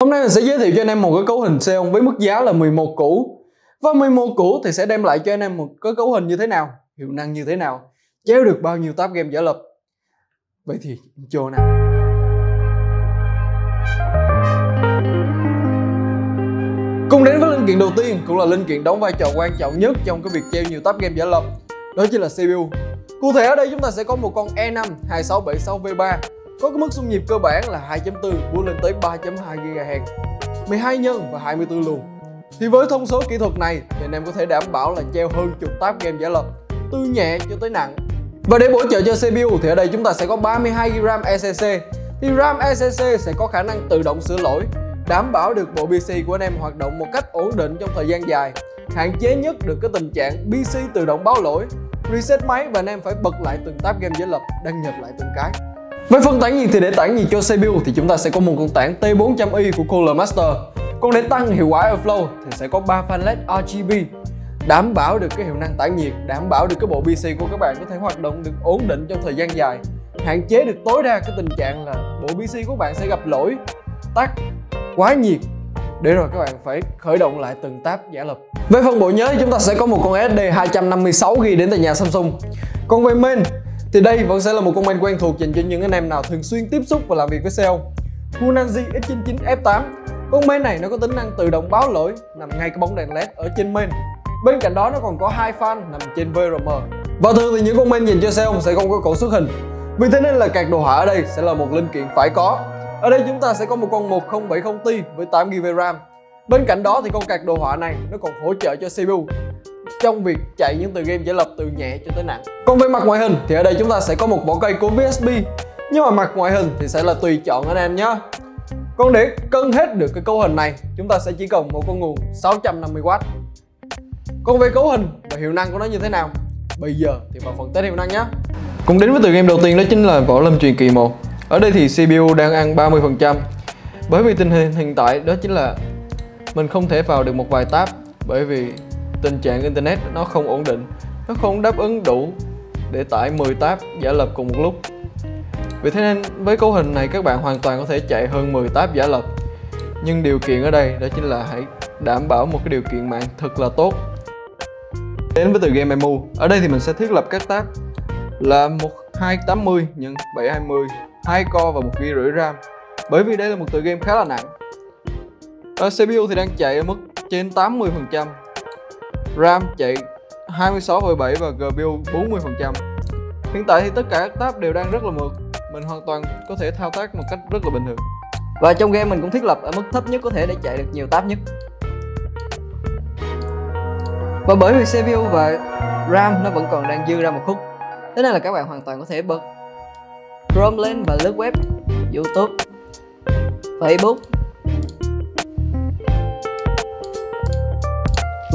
Hôm nay mình sẽ giới thiệu cho anh em một cái cấu hình Xeon với mức giá là 11 củ. Và 11 củ thì sẽ đem lại cho anh em một cái cấu hình như thế nào, hiệu năng như thế nào, chéo được bao nhiêu tab game giả lập. Vậy thì intro nào. Cùng đến với linh kiện đầu tiên cũng là linh kiện đóng vai trò quan trọng nhất trong cái việc treo nhiều tab game giả lập đó chính là CPU Cụ thể ở đây chúng ta sẽ có một con E5 2676V3 có cái mức xung nhịp cơ bản là 2.4 vua lên tới 3.2 GHz 12 nhân và 24 luồng. Thì với thông số kỹ thuật này, thì anh em có thể đảm bảo là treo hơn chục tab game giả lập, từ nhẹ cho tới nặng. Và để bổ trợ cho CPU thì ở đây chúng ta sẽ có 32GB RAM ECC thì RAM ECC sẽ có khả năng tự động sửa lỗi, đảm bảo được bộ PC của anh em hoạt động một cách ổn định trong thời gian dài, hạn chế nhất được cái tình trạng PC tự động báo lỗi, reset máy và anh em phải bật lại từng tab game giả lập, đăng nhập lại từng cái với phân tản nhiệt thì để tản nhiệt cho CPU thì chúng ta sẽ có một con tản T400i của Cooler Master. Còn để tăng hiệu quả airflow thì sẽ có 3 fan LED RGB đảm bảo được cái hiệu năng tản nhiệt, đảm bảo được cái bộ PC của các bạn có thể hoạt động được ổn định trong thời gian dài. Hạn chế được tối đa cái tình trạng là bộ PC của bạn sẽ gặp lỗi tắt quá nhiệt. Để rồi các bạn phải khởi động lại từng tab giả lập. Với phần bộ nhớ chúng ta sẽ có một con SSD 256GB đến từ nhà Samsung. Còn về main thì đây vẫn sẽ là một con quen thuộc dành cho những anh em nào thường xuyên tiếp xúc và làm việc với sale. Hunanji X99 F8 con máy này nó có tính năng tự động báo lỗi, nằm ngay cái bóng đèn led ở trên main bên cạnh đó, nó còn có hai fan nằm trên VRM và thường thì những con main dành cho sale sẽ không có cổng xuất hình. Vì thế nên là card đồ họa ở đây sẽ là một linh kiện phải có. Ở đây chúng ta sẽ có một con 1070 Ti với 8GB RAM. Bên cạnh đó thì con card đồ họa này nó còn hỗ trợ cho CPU trong việc chạy những tựa game giải lập từ nhẹ cho tới nặng. Còn về mặt ngoại hình thì ở đây chúng ta sẽ có một vỏ cây của VSB nhưng mà mặt ngoại hình thì sẽ là tùy chọn anh em nhé. Còn để cân hết được cái cấu hình này, chúng ta sẽ chỉ cần một con nguồn 650W. Còn về cấu hình và hiệu năng của nó như thế nào? Bây giờ thì vào phần test hiệu năng nhé. Cùng đến với tựa game đầu tiên đó chính là Võ Lâm Truyền Kỳ 1 Ở đây thì CPU đang ăn 30% Bởi vì tình hình hiện tại đó chính là mình không thể vào được một vài tab, bởi vì tình trạng internet nó không ổn định, nó không đáp ứng đủ để tải 10 tab giả lập cùng một lúc. Vì thế nên với cấu hình này các bạn hoàn toàn có thể chạy hơn 10 tab giả lập. Nhưng điều kiện ở đây đó chính là hãy đảm bảo một cái điều kiện mạng thật là tốt. Đến với từ game MMU ở đây thì mình sẽ thiết lập các tab là một 280 x 720 hai core và một GB rưỡi RAM. Bởi vì đây là một tựa game khá là nặng. Ờ, ở CPU thì đang chạy ở mức trên 80% RAM chạy 26,7 và GPU 40% Hiện tại thì tất cả các tab đều đang rất là mượt. Mình hoàn toàn có thể thao tác một cách rất là bình thường. Và trong game mình cũng thiết lập ở mức thấp nhất có thể để chạy được nhiều tab nhất. Và bởi vì CPU và RAM nó vẫn còn đang dư ra một khúc Thế nên là các bạn hoàn toàn có thể bật Chrome lên và lướt web YouTube Facebook.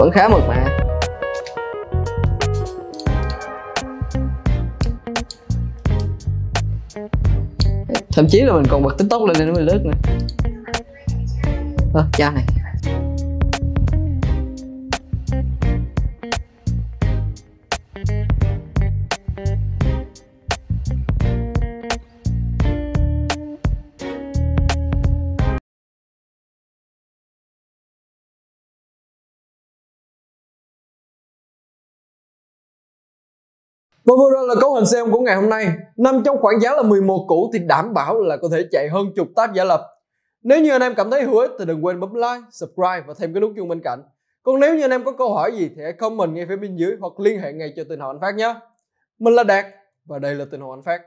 Vẫn khá mượt mà. Thậm chí là mình còn bật tiktok lên để mình lướt nữa. À, cha này. Và vừa rồi là cấu hình Xeon của ngày hôm nay. Nằm trong khoảng giá là 11 cũ thì đảm bảo là có thể chạy hơn chục tab giả lập. Nếu như anh em cảm thấy hữu ích thì đừng quên bấm like, subscribe và thêm cái nút chuông bên cạnh. Còn nếu như anh em có câu hỏi gì thì hãy comment ngay phía bên dưới hoặc liên hệ ngay cho Tình Hậu Anh Phát nhé. Mình là Đạt và đây là Tình Hậu Anh Phát.